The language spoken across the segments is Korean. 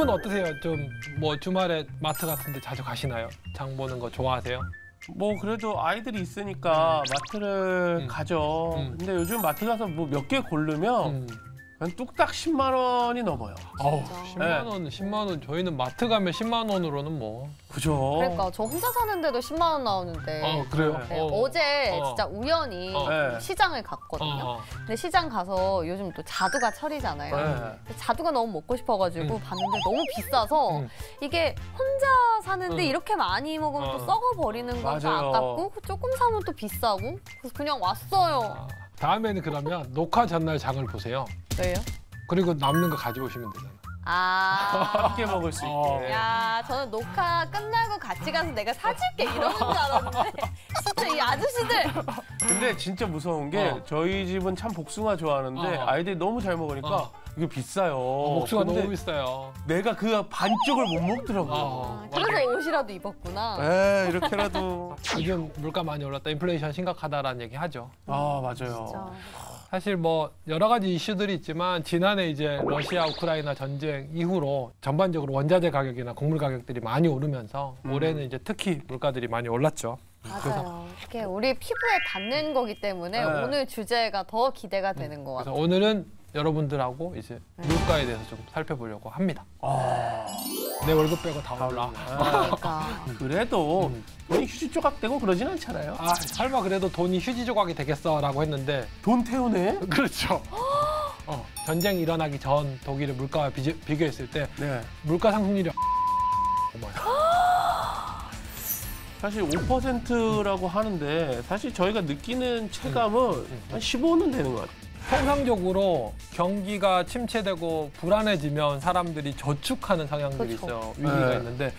두분 어떠세요? 좀 뭐 주말에 마트 같은 데 자주 가시나요? 장 보는 거 좋아하세요? 뭐 그래도 아이들이 있으니까 마트를 음. 가죠. 음. 근데 요즘 마트 가서 뭐 몇 개 고르면 음. 한 뚝딱 10만 원이 넘어요. 진짜. 10만 원, 10만 원. 저희는 마트 가면 10만 원으로는 뭐. 그죠? 그러니까 저 혼자 사는데도 10만 원 나오는데 어, 그래요? 네, 어. 어제 어. 진짜 우연히 어. 네. 시장을 갔거든요. 어, 근데 시장 가서 요즘 또 자두가 철이잖아요. 네. 자두가 너무 먹고 싶어가지고 음. 봤는데 너무 비싸서 음. 이게 혼자 사는데 음. 이렇게 많이 먹으면 어. 또 썩어버리는 맞아요. 아깝고 조금 사면 또 비싸고 그래서 그냥 왔어요. 아, 다음에는 그러면 녹화 전날 장을 보세요. 왜요? 그리고 남는 거 가져오시면 되잖아. 아. 함께 먹을 수 어. 있게. 야, 저는 녹화 끝나고 같이 가서 내가 사줄게 이러는 줄 알았는데 진짜 이 아저씨들 근데 진짜 무서운 게 어. 저희 집은 참 복숭아 좋아하는데 어. 아이들이 너무 잘 먹으니까 어. 이게 비싸요. 목수가 근데 너무 비싸요. 내가 그 반쪽을 못 먹더라고요. 어. 그래서 옷이라도 입었구나. 에 이렇게라도 요즘 물가 많이 올랐다. 인플레이션 심각하다라는 얘기 하죠. 아 맞아요. 진짜. 사실 뭐 여러 가지 이슈들이 있지만 지난해 이제 러시아 우크라이나 전쟁 이후로 전반적으로 원자재 가격이나 곡물 가격들이 많이 오르면서 음. 올해는 이제 특히 물가들이 많이 올랐죠. 맞아요. 이게 우리 피부에 닿는 거기 때문에 네. 오늘 주제가 더 기대가 되는 것 같아요. 오늘은 여러분들하고 이제 네. 물가에 대해서 좀 살펴보려고 합니다. 아, 내 월급 빼고 다 올라. 아, 그러니까 그래도 음. 돈이 휴지 조각 되고 그러진 않잖아요. 아 설마 그래도 돈이 휴지 조각이 되겠어라고 했는데 돈 태우네. 그렇죠. 어, 전쟁이 일어나기 전 독일의 물가와 비교, 비교했을 때 네. 물가 상승률이. 사실 5%라고 하는데 사실 저희가 느끼는 체감은 음. 한 15는 되는 것 같아요. 통상적으로 경기가 침체되고 불안해지면 사람들이 저축하는 성향들이 그렇죠. 있어요. 위기가 네. 있는데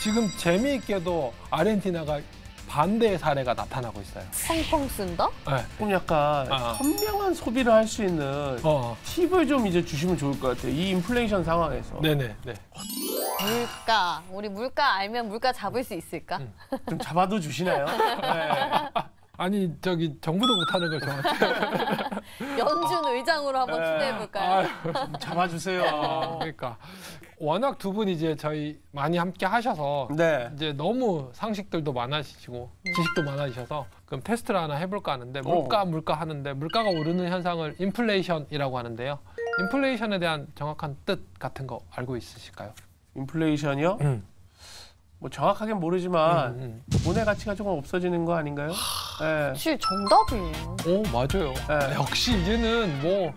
지금 재미있게도 아르헨티나가 반대의 사례가 나타나고 있어요. 펑펑 쓴다? 네. 좀 약간 아. 현명한 소비를 할 수 있는 어, 팁을 좀 이제 주시면 좋을 것 같아요. 이 인플레이션 상황에서 네네. 네. 물가. 우리 물가 알면 물가 잡을 수 있을까? 음. 좀 잡아도 주시나요? 네. 아니 저기 정부도 못하는 걸 저한테. 연준 의장으로 한번 네. 초대해 볼까요? 좀 잡아주세요. 그러니까 워낙 두 분이 이제 저희 많이 함께 하셔서 네. 이제 너무 상식들도 많아지시고 지식도 많아지셔서 그럼 테스트를 하나 해볼까 하는데 어. 물가 물가 하는데 물가가 오르는 현상을 인플레이션이라고 하는데요. 인플레이션에 대한 정확한 뜻 같은 거 알고 있으실까요? 인플레이션이요? 음. 뭐 정확하게는 모르지만 음, 돈의 가치가 조금 없어지는 거 아닌가요? 네. 혹시 정답이에요. 오 맞아요. 네. 역시 이제는 뭐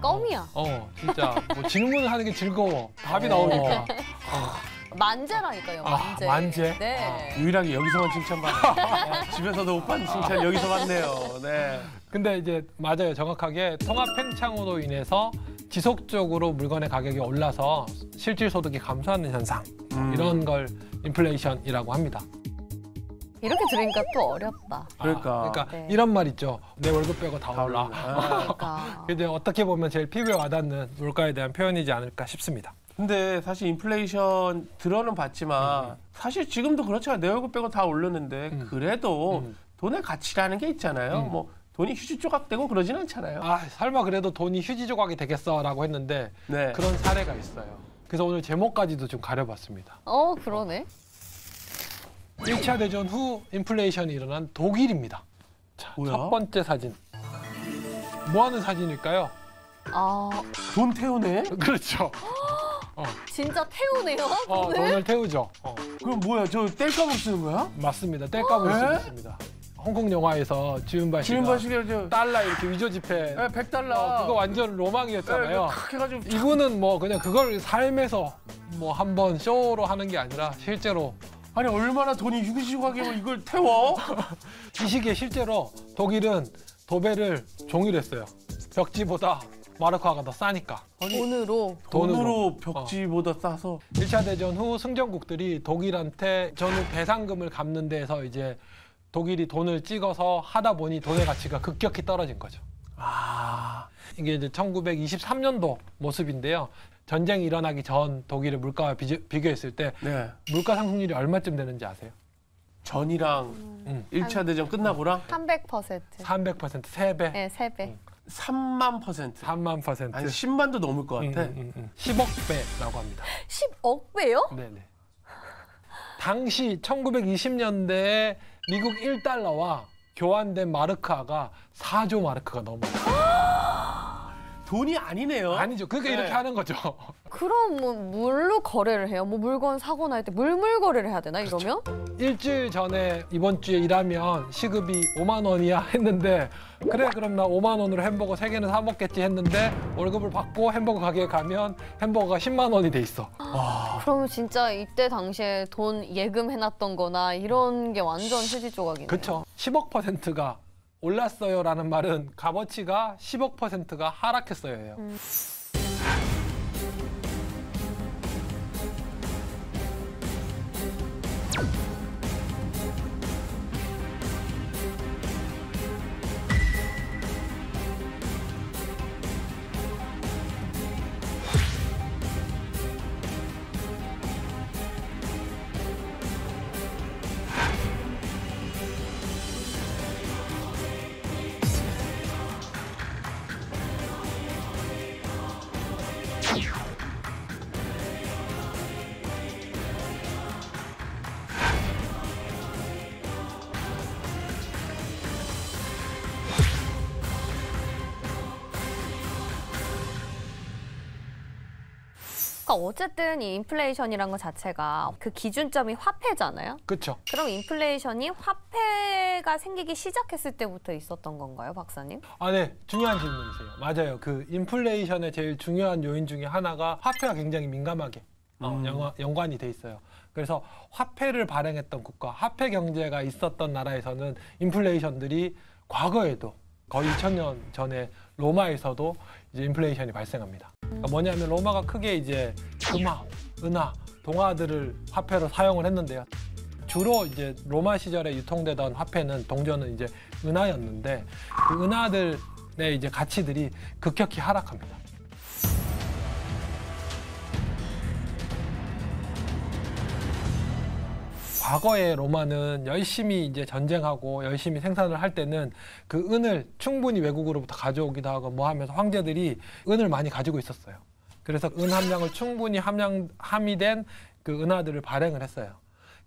껌이야. 어, 진짜 뭐 질문을 하는 게 즐거워. 답이 어. 나오니까. 만재라니까요. 아, 만재. 만재? 네. 유일하게 여기서만 칭찬받아요. 집에서도 못 받는 칭찬 여기서 받네요. 네. 근데 이제 맞아요. 정확하게 통합 팽창으로 인해서 지속적으로 물건의 가격이 올라서 실질 소득이 감소하는 현상. 음. 이런 걸 인플레이션이라고 합니다. 이렇게 들으니까 또 어렵다. 그러니까. 아, 그러니까 네. 이런 말 있죠. 내 월급 빼고 다 다 올라. 올라. 아. 그러니까. 이제 어떻게 보면 제일 피부에 와닿는 물가에 대한 표현이지 않을까 싶습니다. 근데 사실 인플레이션 들어는 봤지만 사실 지금도 그렇잖아요. 내 얼굴 빼고 다 오르는데 음. 그래도 음. 돈의 가치라는 게 있잖아요. 음. 뭐 돈이 휴지 조각되고 그러진 않잖아요. 아 설마 그래도 돈이 휴지 조각이 되겠어라고 했는데 네. 그런 사례가 있어요. 그래서 오늘 제목까지도 좀 가려봤습니다. 어 그러네. 1차 대전 후 인플레이션이 일어난 독일입니다. 자, 뭐야? 첫 번째 사진. 뭐 하는 사진일까요? 아 돈 태우네? 그렇죠. 진짜 태우네요. 어, 오늘. 돈을 태우죠. 어, 그럼 뭐야? 저 뗄감을 쓰는 거야? 맞습니다. 뗄감을 에? 쓰고 있습니다. 홍콩 영화에서 주윤발 씨가 지금 바시게 저 달러 이렇게 위조 지폐 네, 100달러. 어, 그거 완전 로망이었잖아요. 탁 해가지고 이분은 뭐 그냥 그걸 삶에서 뭐 한번 쇼로 하는 게 아니라 실제로 아니 얼마나 돈이 휴지 조각이면 이걸 태워? 이 시기에 실제로 독일은 도배를 종이로 했어요. 벽지보다 마르크화가 더 싸니까. 돈으로. 돈으로. 돈으로 벽지보다 싸서 1차 대전 후 승전국들이 독일한테 전후 배상금을 갚는 데서 이제 독일이 돈을 찍어서 하다 보니 돈의 가치가 급격히 떨어진 거죠. 아 이게 이제 1923년도 모습인데요. 전쟁이 일어나기 전 독일의 물가와 비교, 비교했을 때 네. 물가 상승률이 얼마쯤 되는지 아세요? 전이랑 음. 일 1차 대전 끝나고랑 300%. 300% 3배. 네, 3배. 3만 퍼센트. 3만 퍼센트. 아니 10만도 넘을 것 음, 같아. 음, 음, 음. 10억 배라고 합니다. 10억 배요? 네네. 당시 1920년대에 미국 1달러와 교환된 마르크가 4조 마르크가 넘어요. 돈이 아니네요. 아니죠. 그러니까 네. 이렇게 하는 거죠. 그럼 뭐 물로 거래를 해요? 뭐 물건 사거나 할때 물물 거래를 해야 되나 이러면? 일주일 전에 이번 주에 일하면 시급이 5만 원이야 했는데 그래 그럼 나 5만 원으로 햄버거 3개는 사 먹겠지 했는데 월급을 받고 햄버거 가게에 가면 햄버거가 10만 원이 돼 있어. 그러면 진짜 이때 당시에 돈 예금 해놨던 거나 이런 게 완전 휴지 조각이네요. 그렇죠. 10억 퍼센트가 올랐어요라는 말은 값어치가 10억 퍼센트가 하락했어요 예요. 그 어쨌든 이 인플레이션이란 것 자체가 그 기준점이 화폐잖아요. 그렇죠. 그럼 인플레이션이 화폐가 생기기 시작했을 때부터 있었던 건가요, 박사님? 아, 네. 중요한 질문이세요. 맞아요. 그 인플레이션의 제일 중요한 요인 중에 하나가 화폐가 굉장히 민감하게 어, 음. 연관, 연관이 돼 있어요. 그래서 화폐를 발행했던 국가, 화폐 경제가 있었던 나라에서는 인플레이션들이 과거에도 거의 2000년 전에 로마에서도 이제 인플레이션이 발생합니다. 그러니까 뭐냐면 로마가 크게 이제 금화, 은화, 동화들을 화폐로 사용을 했는데요. 주로 이제 로마 시절에 유통되던 화폐는 동전은 이제 은하였는데 그 은하들의 이제 가치들이 급격히 하락합니다. 과거에 로마는 열심히 이제 전쟁하고 열심히 생산을 할 때는 그 은을 충분히 외국으로부터 가져오기도 하고 뭐 하면서 황제들이 은을 많이 가지고 있었어요. 그래서 은 함량을 충분히 함량 함의된 그 은하들을 발행을 했어요.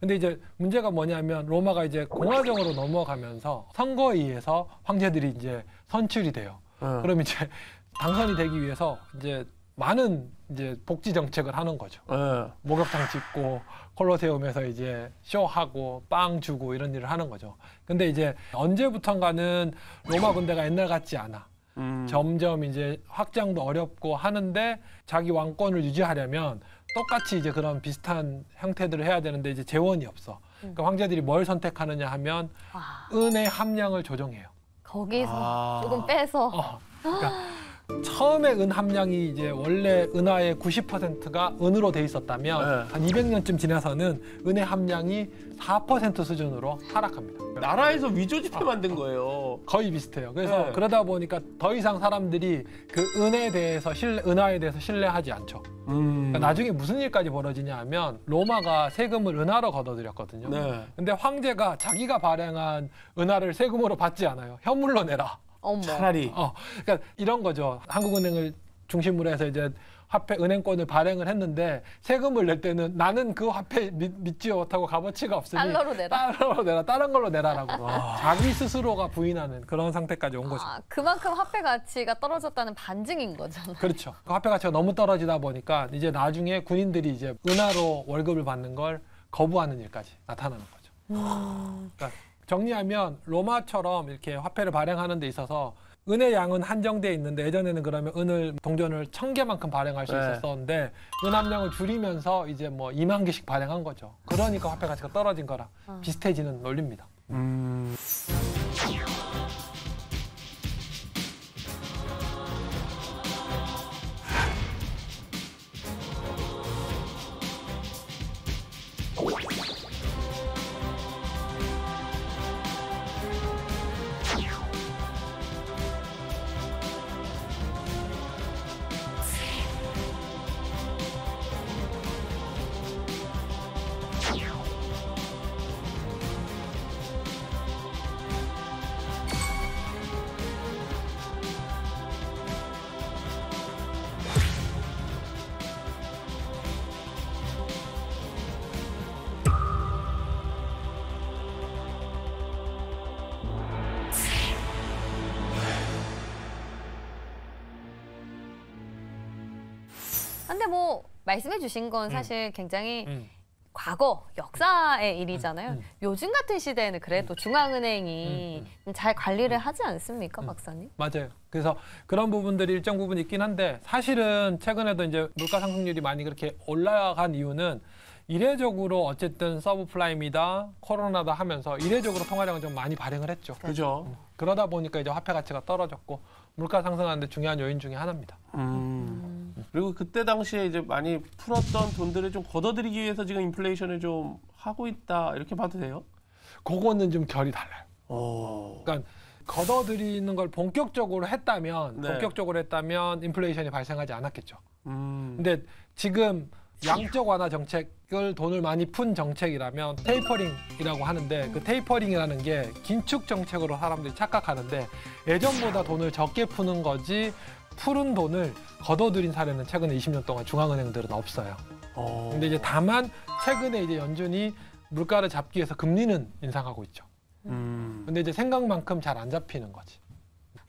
근데 이제 문제가 뭐냐면 로마가 이제 공화정으로 넘어가면서 선거에 의해서 황제들이 이제 선출이 돼요. 어. 그럼 이제 당선이 되기 위해서 이제 많은 이제 복지 정책을 하는 거죠. 어. 목욕탕 짓고 콜로세움에서 이제 쇼하고 빵 주고 이런 일을 하는 거죠. 근데 이제 언제부턴가는 로마 군대가 옛날 같지 않아. 음. 점점 이제 확장도 어렵고 하는데 자기 왕권을 유지하려면 똑같이 이제 그런 비슷한 형태들을 해야 되는데 이제 재원이 없어. 그러니까 황제들이 뭘 선택하느냐 하면 아, 은의 함량을 조정해요. 거기서 아. 조금 빼서 어, 그러니까 처음에 은 함량이 이제 원래 은하의 90%가 은으로 돼 있었다면 네. 한 200년쯤 지나서는 은의 함량이 4% 수준으로 하락합니다. 나라에서 위조 지폐 만든 거예요. 거의 비슷해요. 그래서 네. 그러다 보니까 더 이상 사람들이 그 은에 대해서 신뢰, 은하에 대해서 신뢰하지 않죠. 음. 그러니까 나중에 무슨 일까지 벌어지냐 하면 로마가 세금을 은하로 걷어들였거든요. 네. 근데 황제가 자기가 발행한 은하를 세금으로 받지 않아요. 현물로 내라. 어머. 차라리 어, 그러니까 이런 거죠. 한국은행을 중심으로 해서 이제 화폐 은행권을 발행을 했는데 세금을 낼 때는 나는 그 화폐 믿, 믿지 못하고 값어치가 없으니 달러로 내라. 달러로 내라. 다른 걸로 내라라고 자기 스스로가 부인하는 그런 상태까지 온 거죠. 아, 그만큼 화폐 가치가 떨어졌다는 반증인 거잖아. 그렇죠. 그 화폐 가치가 너무 떨어지다 보니까 이제 나중에 군인들이 이제 은하로 월급을 받는 걸 거부하는 일까지 나타나는 거죠. 그러니까 정리하면 로마처럼 이렇게 화폐를 발행하는 데 있어서 은의 양은 한정돼 있는데 예전에는 그러면 은을 동전을 천 개만큼 발행할 수 네. 있었었는데 은 함량을 줄이면서 이제 뭐 2만 개씩 발행한 거죠. 그러니까 화폐 가치가 떨어진 거랑 어. 비슷해지는 논리입니다. 음. 말씀해 주신 건 음. 사실 굉장히 음. 과거 역사의 일이잖아요. 음. 요즘 같은 시대에는 그래도 중앙은행이 음, 좀잘 관리를 하지 않습니까, 음. 박사님? 맞아요. 그래서 그런 부분들이 일정 부분 있긴 한데 사실은 최근에도 이제 물가 상승률이 많이 그렇게 올라간 이유는 이례적으로 어쨌든 서브프라임이다 코로나다 하면서 이례적으로 통화량을 좀 많이 발행을 했죠. 그죠? 그러다 보니까 이제 화폐 가치가 떨어졌고 물가 상승하는데 중요한 요인 중에 하나입니다. 음. 그리고 그때 당시에 이제 많이 풀었던 돈들을 좀 걷어들이기 위해서 지금 인플레이션을 좀 하고 있다 이렇게 봐도 돼요? 그거는 좀 결이 달라요. 오. 그러니까 걷어들이는 걸 본격적으로 했다면 네. 본격적으로 했다면 인플레이션이 발생하지 않았겠죠. 음. 근데 지금 양적 완화 정책을 돈을 많이 푼 정책이라면 테이퍼링이라고 하는데 그 테이퍼링이라는 게 긴축 정책으로 사람들이 착각하는데 예전보다 돈을 적게 푸는 거지 푸른 돈을 걷어들인 사례는 최근에 20년 동안 중앙은행들은 없어요. 어. 근데 이제 다만 최근에 이제 연준이 물가를 잡기 위해서 금리는 인상하고 있죠. 음. 근데 이제 생각만큼 잘 안 잡히는 거지.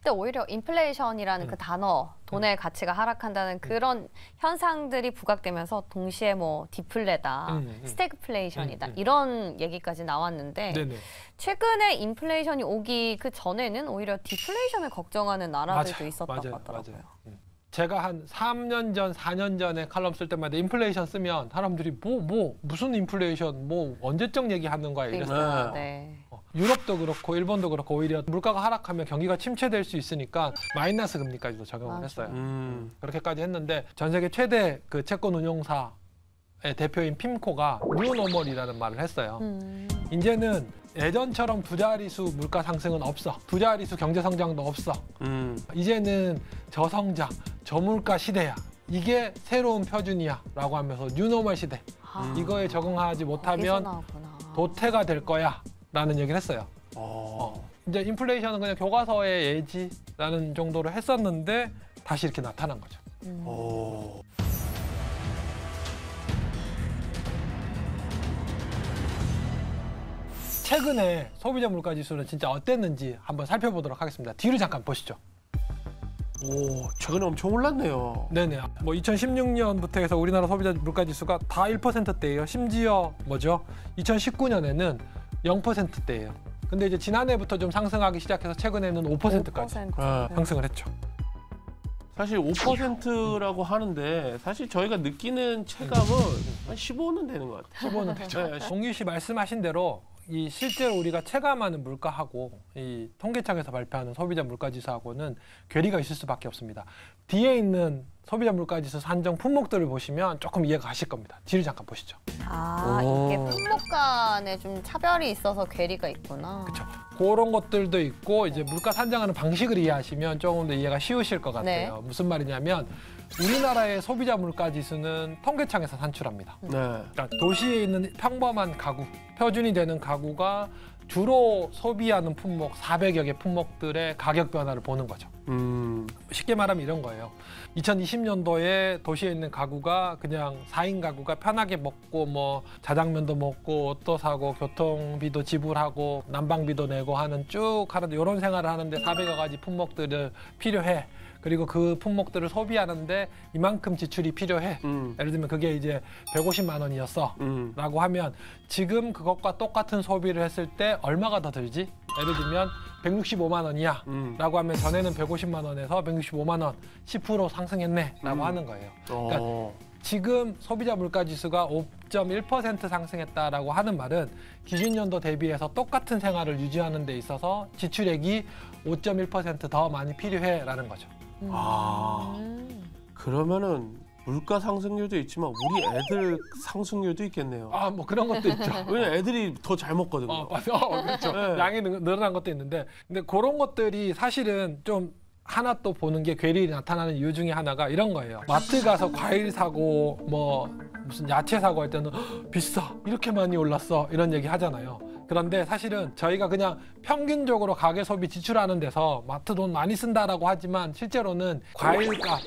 근데 오히려 인플레이션이라는 음. 그 단어, 돈의 가치가 하락한다는 그런 현상들이 부각되면서 동시에 뭐 디플레다, 음, 음. 스태그플레이션이다 음, 음. 이런 얘기까지 나왔는데 네네. 최근에 인플레이션이 오기 그 전에는 오히려 디플레이션을 걱정하는 나라들도 맞아요. 있었다고 맞아요. 하더라고요. 맞아요. 음. 제가 한 3년 전, 4년 전에 칼럼 쓸 때마다 인플레이션 쓰면 사람들이 뭐, 뭐, 무슨 인플레이션, 뭐, 언제적 얘기하는 거야 이랬어요. 그러니까, 네. 유럽도 그렇고 일본도 그렇고 오히려 물가가 하락하면 경기가 침체될 수 있으니까 마이너스 금리까지도 적용을 맞아. 했어요. 음. 그렇게까지 했는데 전 세계 최대 그 채권 운용사 의 대표인 핌코가 뉴노멀이라는 말을 했어요. 음. 이제는 예전처럼 두 자릿수 물가 상승은 없어. 두 자릿수 경제 성장도 없어. 음. 이제는 저성장, 저물가 시대야. 이게 새로운 표준이야라고 하면서 뉴노멀 시대. 아, 이거에 적응하지 못하면. 도태가 될 거야 라는 얘기를 했어요. 어. 이제 인플레이션은 그냥 교과서에 있지라는 정도로 했었는데 다시 이렇게 나타난 거죠. 음. 오. 최근에 소비자 물가 지수는 진짜 어땠는지 한번 살펴보도록 하겠습니다. 뒤를 잠깐 보시죠. 오, 최근에 엄청 올랐네요. 네네. 뭐 2016년부터 해서 우리나라 소비자 물가 지수가 다 1%대예요. 심지어 뭐죠? 2019년에는 0%대예요. 근데 이제 지난해부터 좀 상승하기 시작해서 최근에는 5%까지 5%. 아, 상승을 했죠. 사실 5%라고 하는데 사실 저희가 느끼는 체감은 한 15는 되는 것 같아요. 15는 되죠. 네, 동규 씨 말씀하신 대로 이 실제로 우리가 체감하는 물가하고 이 통계청에서 발표하는 소비자 물가 지수하고는 괴리가 있을 수밖에 없습니다. 뒤에 있는 소비자 물가 지수 산정 품목들을 보시면 조금 이해가 가실 겁니다. 뒤를 잠깐 보시죠. 아, 오. 이게 품목 간에 좀 차별이 있어서 괴리가 있구나. 그렇죠. 그런 것들도 있고 이제 물가 산정하는 방식을 이해하시면 조금 더 이해가 쉬우실 것 같아요. 무슨 말이냐면 우리나라의 소비자 물가 지수는 통계청에서 산출합니다. 네. 그러니까 도시에 있는 평범한 가구, 표준이 되는 가구가 주로 소비하는 품목 400여 개 품목들의 가격 변화를 보는 거죠. 음. 쉽게 말하면 이런 거예요. 2020년도에 도시에 있는 가구가 그냥 4인 가구가 편하게 먹고 뭐 자장면도 먹고 옷도 사고 교통비도 지불하고 난방비도 내고 하는 쭉 하는 이런 생활을 하는데 400여 가지 품목들을 필요해. 그리고 그 품목들을 소비하는데 이만큼 지출이 필요해. 음. 예를 들면 그게 이제 150만 원이었어. 음. 라고 하면 지금 그것과 똑같은 소비를 했을 때 얼마가 더 들지? 예를 들면 165만 원이야. 음. 라고 하면 전에는 150만 원에서 165만 원 10% 상승했네 라고 음. 하는 거예요. 어. 지금 소비자 물가 지수가 5.1% 상승했다라고 하는 말은 기준 연도 대비해서 똑같은 생활을 유지하는 데 있어서 지출액이 5.1%더 많이 필요해라는 거죠. 아. 음. 그러면은 물가 상승률도 있지만 우리 애들 상승률도 있겠네요. 아, 뭐 그런 것도 있죠. 왜냐면 애들이 더 잘 먹거든요. 어, 맞아. 어, 그렇죠. 네. 양이 늘- 늘어난 것도 있는데, 근데 그런 것들이 사실은 좀 하나 또 보는 게 괴리 나타나는 이유 중에 하나가 이런 거예요. 마트 가서 과일 사고 뭐 무슨 야채 사고 할 때는 "헉, 비싸 이렇게 많이 올랐어 이런 얘기 하잖아요. 그런데 사실은 저희가 그냥 평균적으로 가계 소비 지출하는 데서 마트 돈 많이 쓴다라고 하지만 실제로는 과일값,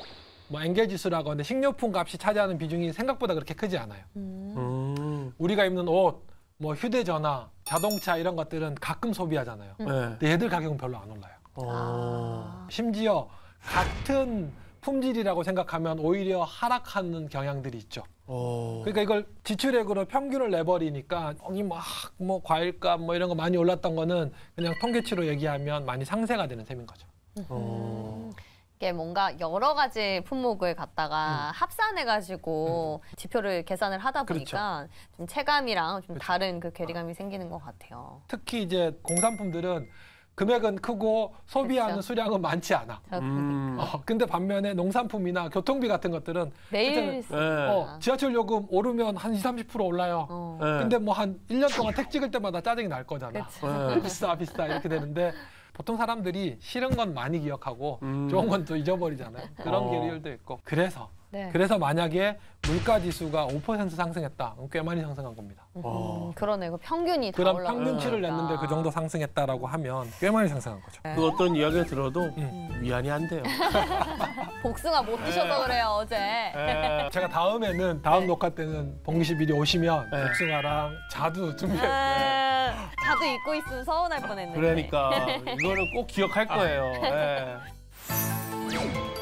뭐 엔게지수라고 하는데 식료품 값이 차지하는 비중이 생각보다 그렇게 크지 않아요. 음. 음. 우리가 입는 옷, 뭐 휴대전화, 자동차 이런 것들은 가끔 소비하잖아요. 네. 근데 얘들 가격은 별로 안 올라요. 어. 아. 심지어 같은 품질이라고 생각하면 오히려 하락하는 경향들이 있죠. 어. 그러니까 이걸 지출액으로 평균을 내버리니까 여기 막뭐 과일값 뭐 이런 거 많이 올랐던 거는 그냥 통계치로 얘기하면 많이 상쇄가 되는 셈인 거죠. 어. 이게 뭔가 여러 가지 품목을 음. 갖다가 합산해가지고 지표를 계산을 하다 보니까 좀 체감이랑 좀 그렇죠. 다른 그 괴리감이 생기는 것 같아요. 특히 이제 공산품들은 금액은 크고 소비하는 그렇죠. 수량은 많지 않아. 저 음. 어, 근데 반면에 농산품이나 교통비 같은 것들은 매일 네. 어, 지하철 요금 오르면 한 20, 30% 올라요. 어. 네. 근데 뭐 한 1년 동안 택 찍을 때마다 짜증이 날 거잖아. 네. 비싸 비싸 이렇게 되는데 보통 사람들이 싫은 건 많이 기억하고 음. 좋은 건 또 잊어버리잖아요. 그런 어. 계리율도 있고. 그래서 네. 그래서 만약에 물가 지수가 5% 상승했다. 그럼 꽤 많이 상승한 겁니다. 어. 음, 그러네. 그 평균이 다 올라가. 평균치를 냈는데 그 정도 상승했다라고 하면 꽤 많이 상승한 거죠. 그 어떤 이야기를 들어도 음. 위안이 안 돼요. 복숭아 못 드셔서 그래요 어제. 예. 제가 다음에는 다음 녹화 때는 봉기씨 미리 오시면 네. 복숭아랑 자두 준비해. 아, 자도 입고 있으면 서운할 뻔했는데. 그러니까 이거는 꼭 기억할 거예요. 예. 아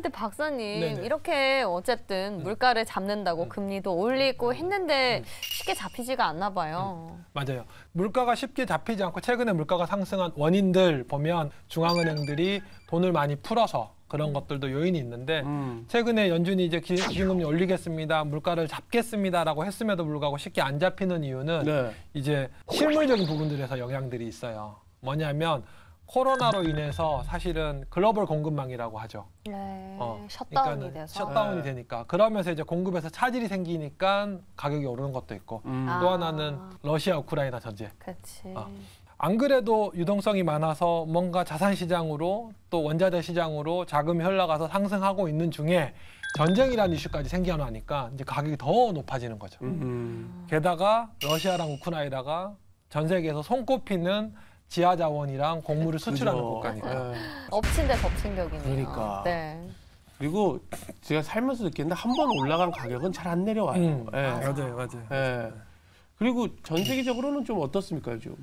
근데 박사님 네네. 이렇게 어쨌든 물가를 잡는다고 금리도 올리고 했는데 쉽게 잡히지가 않나 봐요. 맞아요. 물가가 쉽게 잡히지 않고 최근에 물가가 상승한 원인들 보면 중앙은행들이 돈을 많이 풀어서 그런 것들도 요인이 있는데 음. 최근에 연준이 이제 기- 기준금리 올리겠습니다, 물가를 잡겠습니다라고 했음에도 불구하고 쉽게 안 잡히는 이유는 네. 이제 실물적인 부분들에서 영향들이 있어요. 뭐냐면 코로나로 인해서 사실은 글로벌 공급망이라고 하죠. 네. 어, 셧다운이 그러니까는 돼서. 셧다운이 네. 되니까 그러면서 이제 공급에서 차질이 생기니까 가격이 오르는 것도 있고 음. 아. 또 하나는 러시아 우크라이나 전쟁. 그렇지. 아. 안 그래도 유동성이 많아서 뭔가 자산 시장으로 또 원자재 시장으로 자금이 흘러가서 상승하고 있는 중에 전쟁이라는 이슈까지 생겨나니까 이제 가격이 더 높아지는 거죠. 음. 게다가 러시아랑 우크라이나가 전 세계에서 손꼽히는 지하 자원이랑 곡물을 수출하는 그죠. 국가니까. 예. 엎친 데 덮친 격이네요. 그러니까. 네. 그리고 제가 살면서 느끼는데 한 번 올라간 가격은 잘 안 내려와요. 음, 예. 맞아요, 맞아요. 예. 그리고 전 세계적으로는 좀 어떻습니까 요즘?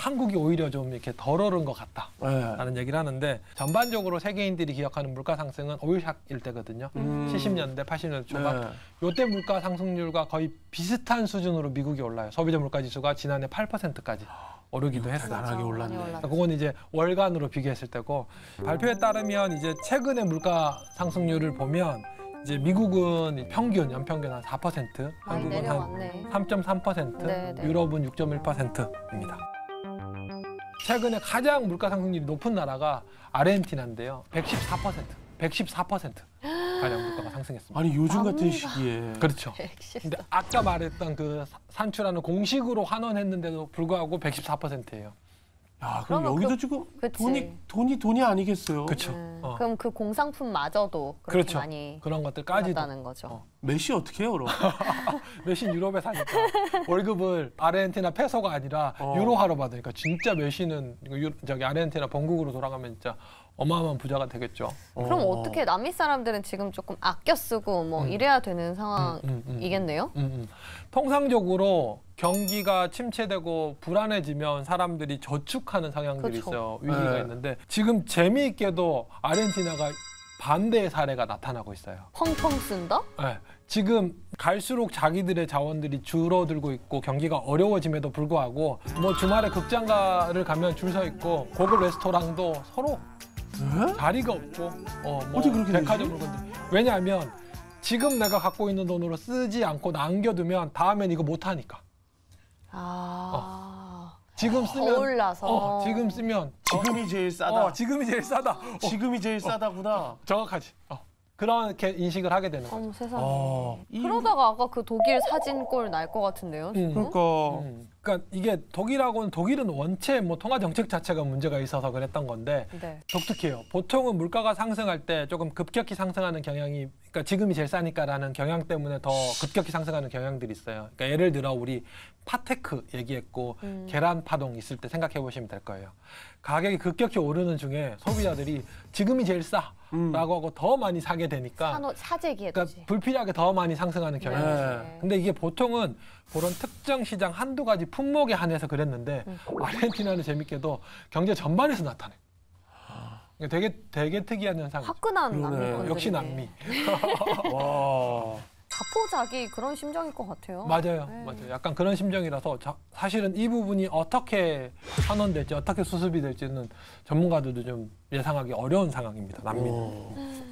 한국이 오히려 좀 이렇게 덜 오른 것 같다. 예. 라는 얘기를 하는데 전반적으로 세계인들이 기억하는 물가 상승은 오일샥일 때거든요. 음. 70년대, 80년대 초반. 네. 요때 물가 상승률과 거의 비슷한 수준으로 미국이 올라요. 소비자 물가 지수가 지난해 8%까지 오르기도 했어요. 대단하게 올랐네. 그건 이제 월간으로 비교했을 때고 발표에 따르면 이제 최근의 물가 상승률을 보면 이제 미국은 평균 연평균 한 4%, 많이 한국은 한 내려왔네. 3.3%, 네, 네. 유럽은 6.1%입니다. 최근에 가장 물가 상승률이 높은 나라가 아르헨티나인데요. 114%, 114% 가량 물가가 상승했습니다. 아니 요즘 같은 아. 시기에 그렇죠. 114. 근데 아까 말했던 그 사- 산출하는 공식으로 환원했는데도 불구하고 114%예요. 야, 그럼 여기도 그- 지금 그치. 돈이 돈이 돈이 아니겠어요. 그렇죠. 네. 어. 그럼 그 공상품마저도 그렇게 그렇죠. 많이 그런 것들까지도 올랐다는 거죠. 어. 메시 어떻게 해요, 그럼? 메신 유럽에 사니까 월급을 아르헨티나 페소가 아니라 어. 유로화로 받으니까 진짜 메시는 이거 유- 저기 아르헨티나 본국으로 돌아가면 진짜 어마어마한 부자가 되겠죠. 그럼 어. 떻게 남미 사람들은 지금 조금 아껴 쓰고 뭐 음. 이래야 되는 음, 음, 음. 상황이겠네요? 음, 음. 통상적으로 경기가 침체되고 불안해지면 사람들이 저축하는 성향들이 그쵸. 있어요. 위기가 네. 있는데 지금 재미있게도 아르헨티나가 반대의 사례가 나타나고 있어요. 펑펑 쓴다? 네. 지금 갈수록 자기들의 자원들이 줄어들고 있고 경기가 어려워짐에도 불구하고 뭐 주말에 극장가를 가면 줄 서 있고 고급 레스토랑도 서로 네? 자리가 없고 어, 뭐 어떻게 그렇게 백화점 되지? 물건들 왜냐하면 지금 내가 갖고 있는 돈으로 쓰지 않고 남겨두면 다음엔 이거 못 하니까 아. 지금 더 쓰면 올라서. 어, 지금 쓰면 지금이 제일 싸다. 어, 지금이 제일 싸다 어, 지금이 제일 싸다구나. 정확하지 어. 그렇게 인식을 하게 되는 거죠 어머 세상에. 어. 이- 그러다가 아까 그 독일 사진 꼴날것 같은데요? 음. 지금? 그러니까 음. 그러니까 이게 독일하고는 독일은 원체 뭐 통화 정책 자체가 문제가 있어서 그랬던 건데 네. 독특해요. 보통은 물가가 상승할 때 조금 급격히 상승하는 경향이 그러니까 지금이 제일 싸니까라는 경향 때문에 더 급격히 상승하는 경향들이 있어요. 그러니까 예를 들어 우리 파테크 얘기했고 음. 계란 파동 있을 때 생각해 보시면 될 거예요. 가격이 급격히 오르는 중에 소비자들이 지금이 제일 싸라고 음. 하고 더 많이 사게 되니까 산호 사재기에 그러니까 불필요하게 더 많이 상승하는 경향이 네. 있어요. 근데 이게 보통은 그런 특정 시장 한두 가지 품목에 한해서 그랬는데 음. 아르헨티나는 재밌게도 경제 전반에서 나타나. 되게 되게 특이한 현상이죠. 화끈한. 남미권들이 역시 남미. 와. 자포자기 그런 심정일 것 같아요. 맞아요, 네. 맞아요. 약간 그런 심정이라서 자- 사실은 이 부분이 어떻게 환원될지 어떻게 수습이 될지는 전문가들도 좀 예상하기 어려운 상황입니다. 남미는.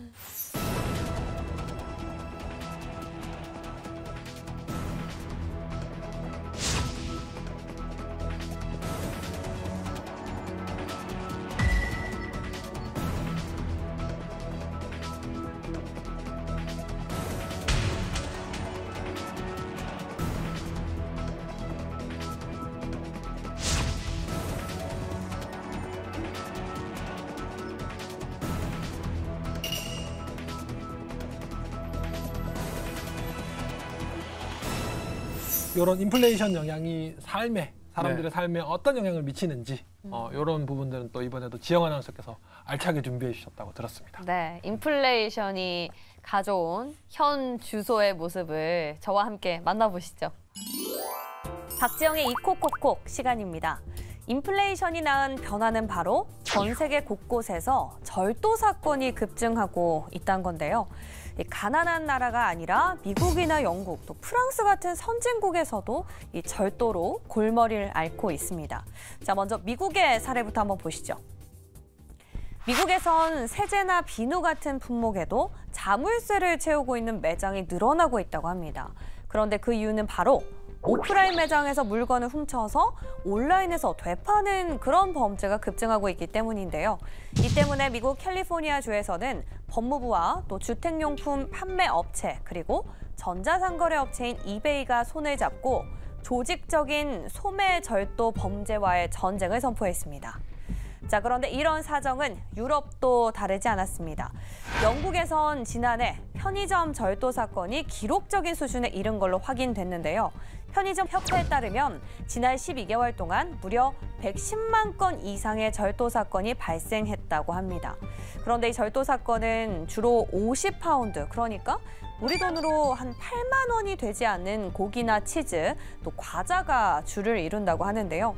오. 이런 인플레이션 영향이 삶에 네. 사람들의 삶에 어떤 영향을 미치는지 어, 이런 부분들은 또 이번에도 지영 아나운서께서 알차게 준비해 주셨다고 들었습니다. 네, 인플레이션이 가져온 현 주소의 모습을 저와 함께 만나보시죠. 박지영의 이콕콕콕 시간입니다. 인플레이션이 낳은 변화는 바로 전 세계 곳곳에서 절도 사건이 급증하고 있다는 건데요. 이 가난한 나라가 아니라 미국이나 영국, 또 프랑스 같은 선진국에서도 이 절도로 골머리를 앓고 있습니다. 자, 먼저 미국의 사례부터 한번 보시죠. 미국에선 세제나 비누 같은 품목에도 자물쇠를 채우고 있는 매장이 늘어나고 있다고 합니다. 그런데 그 이유는 바로 오프라인 매장에서 물건을 훔쳐서 온라인에서 되파는 그런 범죄가 급증하고 있기 때문인데요. 이 때문에 미국 캘리포니아 주에서는 법무부와 또 주택용품 판매 업체 그리고 전자상거래 업체인 이베이가 손을 잡고 조직적인 소매 절도 범죄와의 전쟁을 선포했습니다. 자, 그런데 이런 사정은 유럽도 다르지 않았습니다. 영국에선 지난해 편의점 절도 사건이 기록적인 수준에 이른 걸로 확인됐는데요. 편의점 협회에 따르면 지난 12개월 동안 무려 110만 건 이상의 절도 사건이 발생했다고 합니다. 그런데 이 절도 사건은 주로 50파운드, 그러니까 우리 돈으로 한 8만 원이 되지 않는 고기나 치즈, 또 과자가 주를 이룬다고 하는데요.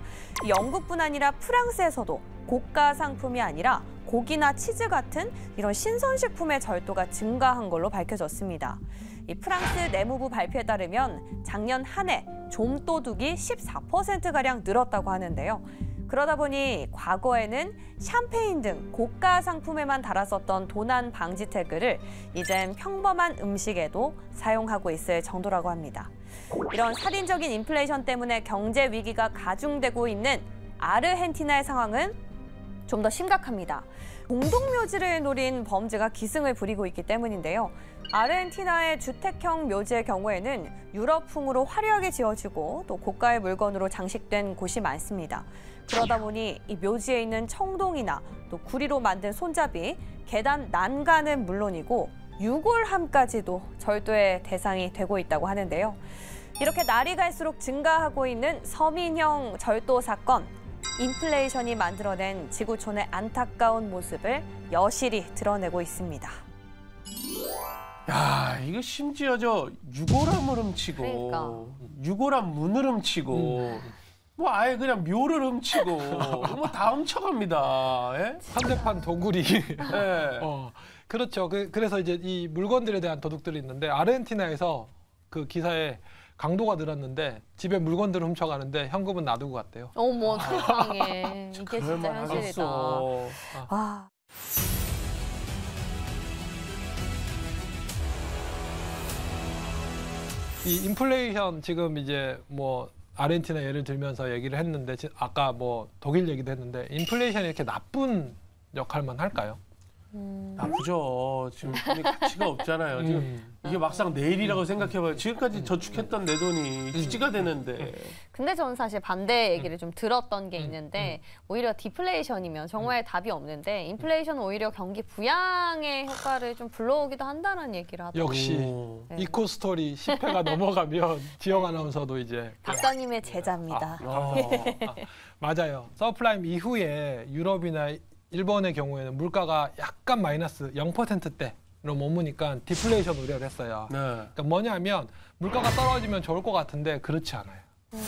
영국뿐 아니라 프랑스에서도 고가 상품이 아니라 고기나 치즈 같은 이런 신선식품의 절도가 증가한 걸로 밝혀졌습니다. 이 프랑스 내무부 발표에 따르면 작년 한 해 좀도둑이 14%가량 늘었다고 하는데요. 그러다 보니 과거에는 샴페인 등 고가 상품에만 달았었던 도난 방지 태그를 이젠 평범한 음식에도 사용하고 있을 정도라고 합니다. 이런 살인적인 인플레이션 때문에 경제 위기가 가중되고 있는 아르헨티나의 상황은 좀 더 심각합니다. 공동묘지를 노린 범죄가 기승을 부리고 있기 때문인데요. 아르헨티나의 주택형 묘지의 경우에는 유럽풍으로 화려하게 지어지고 또 고가의 물건으로 장식된 곳이 많습니다. 그러다 보니 이 묘지에 있는 청동이나 또 구리로 만든 손잡이, 계단 난간은 물론이고 유골함까지도 절도의 대상이 되고 있다고 하는데요. 이렇게 날이 갈수록 증가하고 있는 서민형 절도 사건. 인플레이션이 만들어낸 지구촌의 안타까운 모습을 여실히 드러내고 있습니다. 야, 이거 심지어 저 유골함을 훔치고 그러니까. 유골함 문을 훔치고 뭐 아예 그냥 묘를 훔치고 뭐 다 훔쳐갑니다. 예? 현대판 도구리. 예. 어, 그렇죠. 그, 그래서 이제 이 물건들에 대한 도둑들이 있는데 아르헨티나에서 그 기사에 강도가 늘었는데 집에 물건들을 훔쳐가는데 현금은 놔두고 갔대요. 어머 세상에 이게 진짜 현실이다. 하 이 인플레이션 지금 이제 뭐 아르헨티나 예를 들면서 얘기를 했는데 지- 아까 뭐 독일 얘기도 했는데 인플레이션이 이렇게 나쁜 역할만 할까요? 음. 아프죠. 지금 가치가 없잖아요. 지금 음. 이게 막상 내일이라고 생각해봐요. 지금까지 저축했던 내 돈이 휴지가 되는데. 근데 저는 사실 반대 얘기를 좀 들었던 게 있는데 오히려 디플레이션이면 정말 답이 없는데 인플레이션은 오히려 경기 부양의 효과를 좀 불러오기도 한다는 얘기를 하더라고요. 역시 오. 네. 이코스토리 10회가 넘어가면 지영 아나운서도 이제 박사님의 제자입니다. 아. 아, 맞아요. 서브프라임 이후에 유럽이나 일본의 경우에는 물가가 약간 마이너스 0%대로 머무니까 디플레이션 우려를 했어요. 네. 그러니까 뭐냐면 물가가 떨어지면 좋을 것 같은데 그렇지 않아요.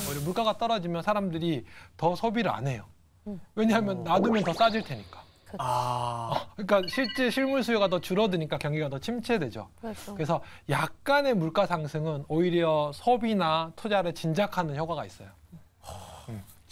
오히려 물가가 떨어지면 사람들이 더 소비를 안 해요. 음. 왜냐하면 놔두면 더 싸질 테니까. 아. 그러니까 실제 실물 수요가 더 줄어드니까 경기가 더 침체되죠. 그렇죠. 그래서 약간의 물가 상승은 오히려 소비나 투자를 진작하는 효과가 있어요.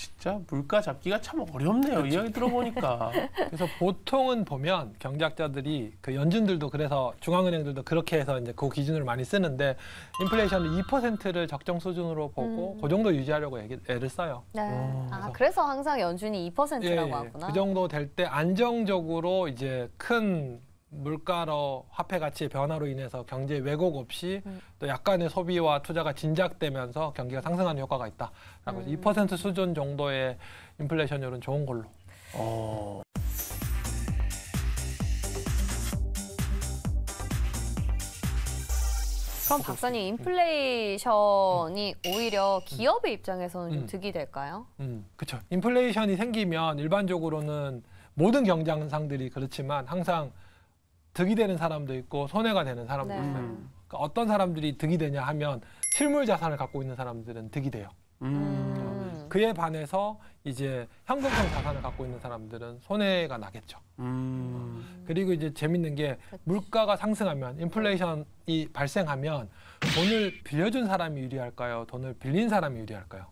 진짜 물가 잡기가 참 어렵네요. 이야기 들어보니까. 그래서 보통은 보면 경제학자들이 그 연준들도 그래서 중앙은행들도 그렇게 해서 이제 그 기준을 많이 쓰는데 인플레이션을 2%를 적정 수준으로 보고 음. 그 정도 유지하려고 얘기, 애를 써요. 네. 어. 아 그래서 항상 연준이 2%라고 하구나. 그 정도 될 때 안정적으로 이제 큰 물가로 화폐 가치의 변화로 인해서 경제 왜곡 없이 음. 또 약간의 소비와 투자가 진작되면서 경기가 상승하는 효과가 있다라고 해서 음. 2% 수준 정도의 인플레이션율은 좋은 걸로. 어. 그럼 박사님 인플레이션이 오히려 기업의 입장에서는 좀 음. 득이 될까요? 음, 그렇죠. 인플레이션이 생기면 일반적으로는 모든 경장상들이 그렇지만 항상 득이 되는 사람도 있고 손해가 되는 사람도 네. 있어요. 음. 그러니까 어떤 사람들이 득이 되냐 하면 실물 자산을 갖고 있는 사람들은 득이 돼요. 음. 음. 그에 반해서 이제 현금성 자산을 갖고 있는 사람들은 손해가 나겠죠. 음. 그리고 이제 재밌는 게 물가가 상승하면 인플레이션이 발생하면 돈을 빌려준 사람이 유리할까요? 돈을 빌린 사람이 유리할까요?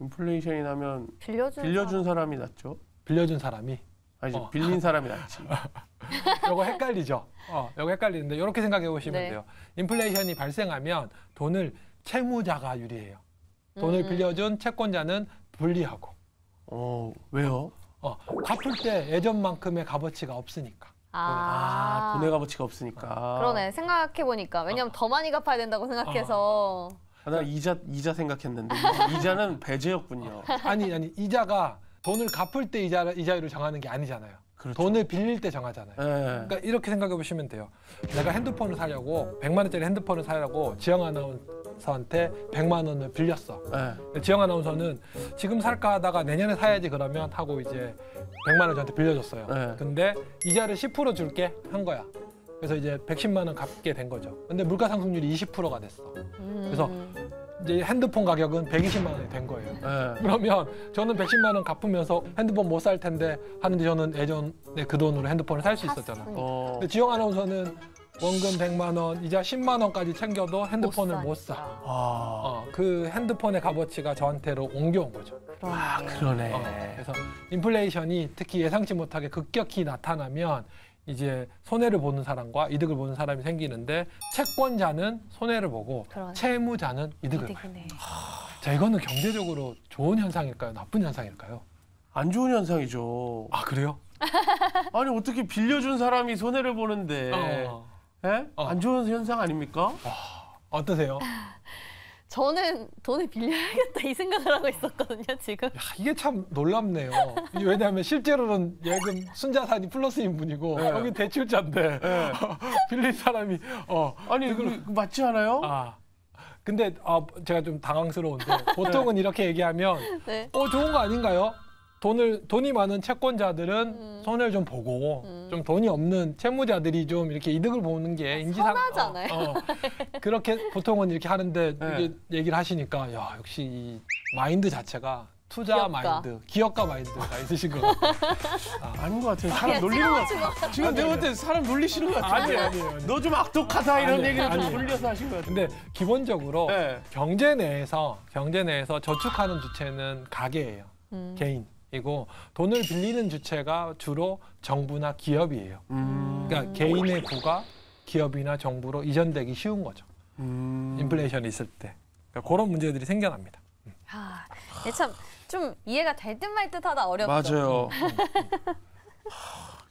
인플레이션이 나면 빌려준, 빌려준 사람이 낫죠. 빌려준 사람이 아니지 어. 빌린 사람이 낫지. 요거 헷갈리죠. 어, 요거 헷갈리는데 이렇게 생각해 보시면 네. 돼요. 인플레이션이 발생하면 돈을 채무자가 유리해요. 돈을 음. 빌려준 채권자는 불리하고 어 왜요? 어, 갚을 때 예전만큼의 값어치가 없으니까. 아, 아, 돈의 값어치가 없으니까. 그러네. 생각해 보니까 왜냐면 더 많이 갚아야 된다고 생각해서 아, 나 이자 이자 생각했는데 이자는 배제였군요. 아니 아니 이자가 돈을 갚을 때 이자 이자율을 정하는 게 아니잖아요. 그렇죠. 돈을 빌릴 때 정하잖아요. 예. 그러니까 이렇게 생각해 보시면 돼요. 내가 핸드폰을 사려고 100만 원짜리 핸드폰을 사려고 지영 아나운서한테 100만 원을 빌렸어. 예. 지영 아나운서는 지금 살까 하다가 내년에 사야지 그러면 하고 이제 100만 원 저한테 빌려줬어요. 네. 근데 이자를 10% 줄게 한 거야. 그래서 이제 110만 원 갚게 된 거죠. 근데 물가 상승률이 20%가 됐어. 음. 그래서 이제 핸드폰 가격은 120만 원이 된 거예요. 예. 그러면 저는 110만 원 갚으면서 핸드폰 못 살 텐데 하는데 저는 예전에 그 돈으로 핸드폰을 살 수 있었잖아. 어. 근데 지영 아나운서는 원금 100만 원, 이자 10만 원까지 챙겨도 핸드폰을 못, 사. 사니까. 아. 어, 그 핸드폰의 값어치가 저한테로 옮겨온 거죠. 아, 그러네. 그러네. 어, 그래서 인플레이션이 특히 예상치 못하게 급격히 나타나면 이제 손해를 보는 사람과 이득을 보는 사람이 생기는데 채권자는 손해를 보고 그러네. 채무자는 이득을 봐요. 이득이네. 자, 이거는 경제적으로 좋은 현상일까요? 나쁜 현상일까요? 안 좋은 현상이죠. 아, 그래요? 아니 어떻게 빌려준 사람이 손해를 보는데 어, 예? 어. 안 좋은 현상 아닙니까? 어떠세요? 저는 돈을 빌려야겠다 이 생각을 하고 있었거든요 지금. 야, 이게 참 놀랍네요. 왜냐하면 실제로는 예금 순자산이 플러스인 분이고 네. 여기 대출자인데 예. 빌린 사람이 어 아니 그, 그 맞지 않아요? 아. 근데 아, 제가 좀 당황스러운데 보통은 이렇게 얘기하면 네. 어 좋은 거 아닌가요? 돈을 돈이 많은 채권자들은 음. 손해를 좀 보고 음. 좀 돈이 없는 채무자들이 좀 이렇게 이득을 보는 게 인지상 선하잖아요. 어, 어. 그렇게 보통은 이렇게 하는데 네. 이게 얘기를 하시니까 야 역시 이 마인드 자체가 투자 기업가. 마인드, 기업가 마인드가 있으신 것 같아요. 아 닌 것 같아요. 사람 놀리는 거 찍어가지고. 같아요. 지금 내가 볼때 사람 놀리시는 것 같아요. 아니에요, 아니에요. 너좀 악독하다 이런 아니에요, 얘기를 좀 아니에요. 돌려서 하신 것 같아요. 근데 기본적으로 네. 경제 내에서 경제 내에서 저축하는 주체는 가계예요. 음. 개인 이고 돈을 빌리는 주체가 주로 정부나 기업이에요. 음. 그러니까 개인의 부가 기업이나 정부로 이전되기 쉬운 거죠. 음. 인플레이션이 있을 때. 그러니까 그런 문제들이 생겨납니다. 아, 참좀 이해가 될 듯 말 듯하다 어렵죠. 맞아요.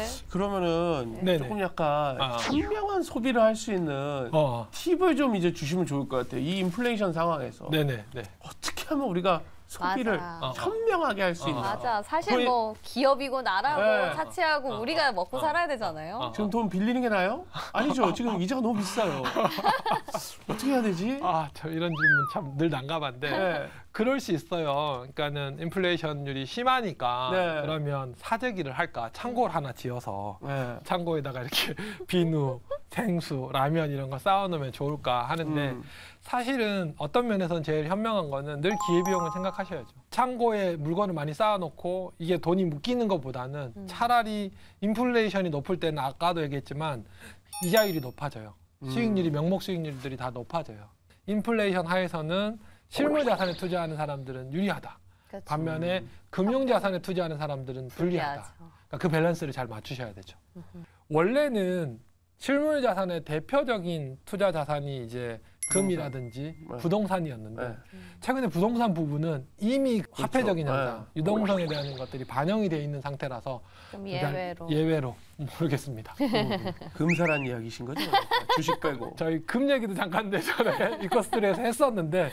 네. 그러면은 네네. 조금 약간 아. 현명한 소비를 할 수 있는 어, 팁을 좀 이제 주시면 좋을 것 같아요. 이 인플레이션 상황에서 네네, 네. 어떻게 하면 우리가 소비를 맞아. 어. 현명하게 할수 어. 있나? 맞아. 사실 거의- 뭐 기업이고 나라고 네. 차치하고 어, 우리가 먹고 어. 살아야 되잖아요. 어. 지금 돈 빌리는 게 나요? 아니죠. 지금 이자가 너무 비싸요. 어떻게 해야 되지? 아, 저 이런 질문 참 늘 난감한데 네. 그럴 수 있어요. 그러니까는 인플레이션율이 심하니까 네. 그러면 사재기를 할까? 창고를 하나 지어서 네. 창고에다가 이렇게 비누, 생수, 라면 이런 거 쌓아놓으면 좋을까 하는데 음. 사실은 어떤 면에서는 제일 현명한 거는 늘 기회비용을 생각하셔야죠. 창고에 물건을 많이 쌓아놓고 이게 돈이 묶이는 것보다는 음. 차라리 인플레이션이 높을 때는 아까도 얘기했지만 이자율이 높아져요. 음. 수익률이 명목 수익률들이 다 높아져요. 인플레이션 하에서는 실물 자산에 투자하는 사람들은 유리하다. 그렇죠. 반면에 금융 자산에 투자하는 사람들은 불리하다. 그러니까 그 밸런스를 잘 맞추셔야 되죠. 원래는 실물 자산의 대표적인 투자 자산이 이제 금이라든지 네. 부동산이었는데 네. 최근에 부동산 부분은 이미 화폐적인 네. 현상, 유동성에 대한 것들이 반영이 돼 있는 상태라서 좀 일단 예외로. 예외로 모르겠습니다. 음. 금사란 이야기신 거죠? 주식 빼고. 저희 금 얘기도 잠깐 전에 이코스트리에서 했었는데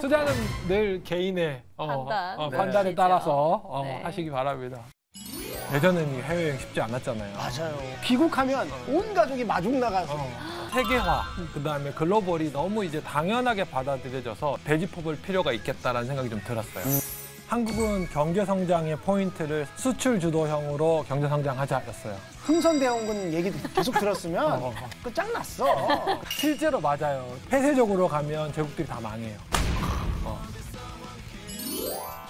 투자는 늘 개인의 어, 판단. 어, 네. 판단에 따라서 어, 네. 하시기 바랍니다. 예전에는 해외여행 쉽지 않았잖아요. 맞아요. 귀국하면 온 가족이 마중 나가서 어, 세계화, 그 다음에 글로벌이 너무 이제 당연하게 받아들여져서 되짚어볼 필요가 있겠다라는 생각이 좀 들었어요. 한국은 경제 성장의 포인트를 수출 주도형으로 경제 성장하자였어요. 흥선대원군 얘기도 계속 들었으면 어, 어. 끝장났어. 실제로 맞아요. 폐쇄적으로 가면 제국들이 다 망해요.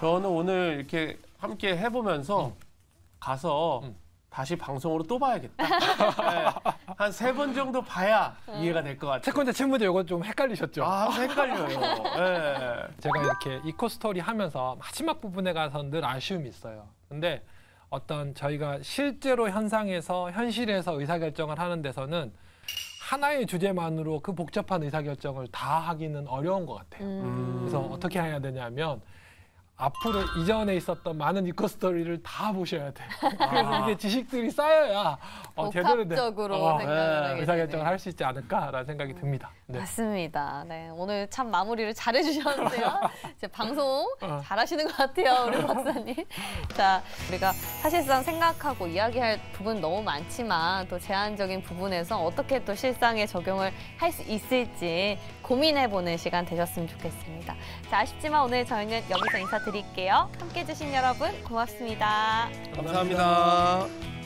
저는 오늘 이렇게 함께 해보면서 가서 음. 다시 방송으로 또 봐야겠다. 한세 번 정도 봐야 이해가 될 것 같아요. 채권자 친문제 이거 좀 헷갈리셨죠? 아, 헷갈려요. 네. 제가 이렇게 이코스토리 하면서 마지막 부분에 가서 늘 아쉬움이 있어요. 근데 어떤 저희가 실제로 현상에서 현실에서 의사결정을 하는 데서는 하나의 주제만으로 그 복잡한 의사결정을 다 하기는 어려운 것 같아요. 음. 그래서 어떻게 해야 되냐면 앞으로 이전에 있었던 많은 이코스토리를 다 보셔야 돼요. 그래서 이게 지식들이 쌓여야 어, 제대로 된 어, 네, 의사결정을. 할 수 있지 않을까라는 생각이 듭니다. 네. 맞습니다. 네, 오늘 참 마무리를 잘 해주셨는데요. 이제 방송 어. 잘 하시는 것 같아요, 우리 박사님. 자, 우리가 사실상 생각하고 이야기할 부분 너무 많지만 또 제한적인 부분에서 어떻게 또 실상에 적용을 할 수 있을지 고민해보는 시간 되셨으면 좋겠습니다. 자, 아쉽지만 오늘 저희는 여기서 인사드릴게요. 함께해 주신 여러분 고맙습니다. 감사합니다.